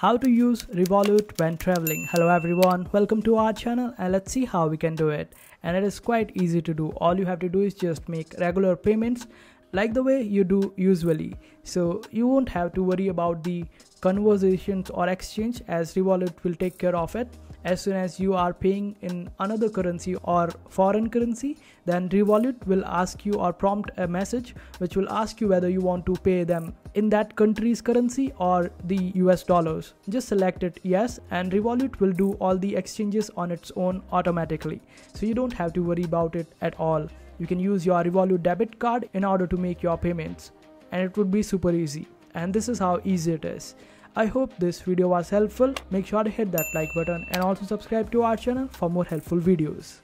how to use Revolut when traveling. Hello everyone, welcome to our channel and let's see how we can do it. And it is quite easy to do. All you have to do is just make regular payments like the way you do usually. So you won't have to worry about the conversations or exchange as Revolut will take care of it. As soon as you are paying in another currency or foreign currency then revolut will ask you or prompt a message which will ask you whether you want to pay them in that country's currency or the us dollars. Just select it yes and revolut will do all the exchanges on its own automatically. So you don't have to worry about it at all you can use your revolut debit card in order to make your payments and it would be super easy and this is how easy it is I hope this video was helpful. Make sure to hit that like button and also subscribe to our channel for more helpful videos.